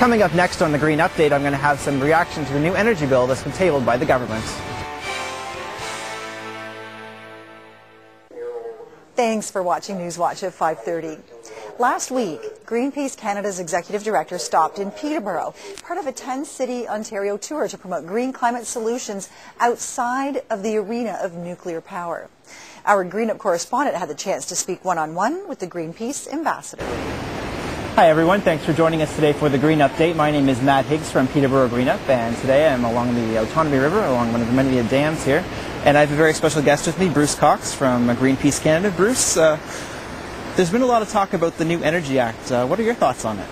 Coming up next on the Green Update, I'm going to have some reaction to the new energy bill that's been tabled by the government. Thanks for watching Newswatch at 5:30. Last week, Greenpeace Canada's executive director stopped in Peterborough, part of a 10-city Ontario tour to promote green climate solutions outside of the arena of nuclear power. Our Green Up correspondent had the chance to speak one-on-one with the Greenpeace ambassador. Hi everyone, thanks for joining us today for the Green Update. My name is Matt Higgs from Peterborough Green Up, and today I'm along the Otonabee River, along one of the many dams here. And I have a very special guest with me, Bruce Cox from Greenpeace Canada. Bruce, uh, there's been a lot of talk about the new Energy Act. Uh, what are your thoughts on it?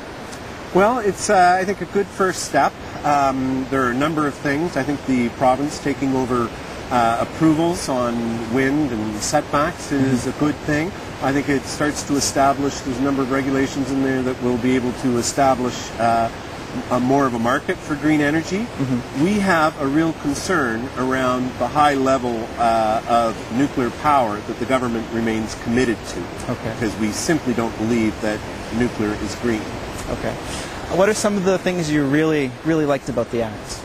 Well, it's, uh, I think, a good first step. Um, there are a number of things. I think the province taking over uh, approvals on wind and setbacks is a good thing. I think it starts to establish, there's a number of regulations in there that will be able to establish uh, a more of a market for green energy. Mm-hmm. We have a real concern around the high level uh, of nuclear power that the government remains committed to. Okay. Because we simply don't believe that nuclear is green. Okay. What are some of the things you really, really liked about the act?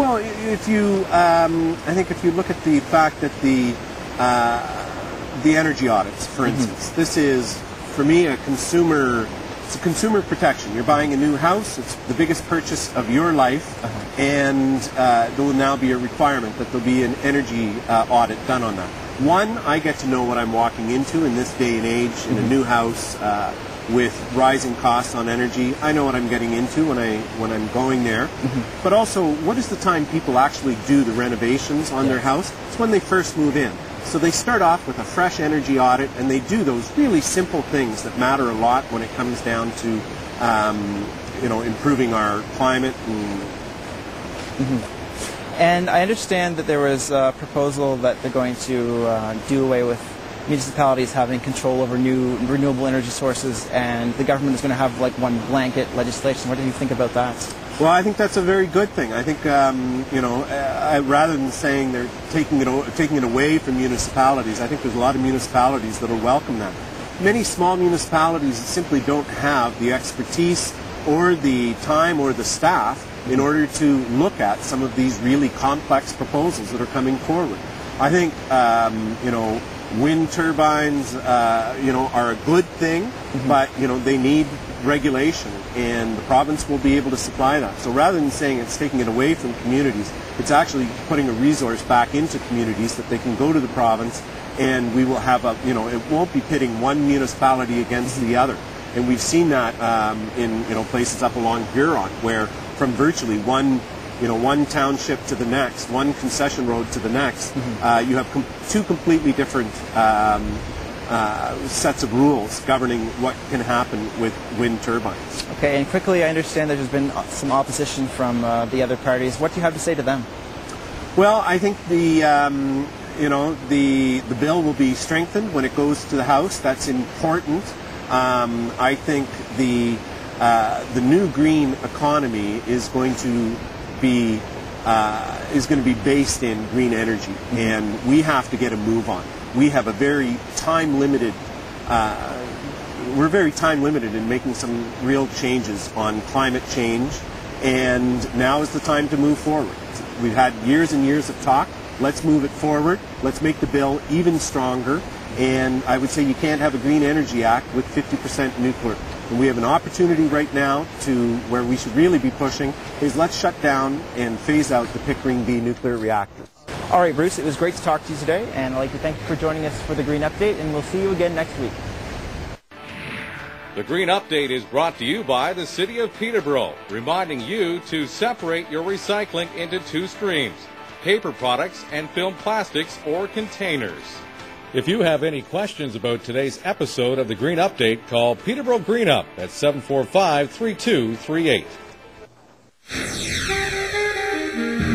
Well, if you, um, I think if you look at the fact that the uh, the energy audits, for mm-hmm. instance, this is for me a consumer it's a consumer protection. You're buying a new house. It's the biggest purchase of your life, uh-huh. and uh, there will now be a requirement that there'll be an energy uh, audit done on that. One, I get to know what I'm walking into in this day and age in a mm-hmm. new house uh, with rising costs on energy. I know what I'm getting into when I when I'm going there. Mm-hmm. But also, what is the time people actually do the renovations on their house? It's when they first move in. So they start off with a fresh energy audit and they do those really simple things that matter a lot when it comes down to um, you know improving our climate and mm-hmm. and I understand that there was a proposal that they're going to uh, do away with municipalities having control over new renewable energy sources and the government is going to have like one blanket legislation. What do you think about that? Well, I think that's a very good thing. I think um, you know, uh, rather than saying they're taking it taking it away from municipalities, I think there's a lot of municipalities that will welcome that. Many small municipalities simply don't have the expertise or the time or the staff in order to look at some of these really complex proposals that are coming forward. I think um, you know wind turbines, uh, you know, are a good thing, mm-hmm. but you know they need regulation, and the province will be able to supply that. So rather than saying it's taking it away from communities, it's actually putting a resource back into communities that they can go to the province, and we will have a, you know, it won't be pitting one municipality against the other. And we've seen that um, in you know places up along Huron, where from virtually one you know, one township to the next, one concession road to the next, mm-hmm. uh, you have com- two completely different um, uh, sets of rules governing what can happen with wind turbines. Okay, and quickly, I understand there's been some opposition from uh, the other parties. What do you have to say to them? Well, I think the um, you know the the bill will be strengthened when it goes to the House. That's important. Um, I think the uh, the new green economy is going to be uh, is going to be based in green energy, mm-hmm. and we have to get a move on we have a very time limited, uh, we're very time limited in making some real changes on climate change, and now is the time to move forward. We've had years and years of talk. Let's move it forward. Let's make the bill even stronger. And I would say you can't have a Green Energy Act with 50% nuclear. And we have an opportunity right now to where we should really be pushing is let's shut down and phase out the Pickering B nuclear reactor. All right, Bruce, it was great to talk to you today, and I'd like to thank you for joining us for the Green Update, and we'll see you again next week. The Green Update is brought to you by the City of Peterborough, reminding you to separate your recycling into two streams paper products and film plastics or containers. If you have any questions about today's episode of the Green Update, call Peterborough Green Up at 745 3238.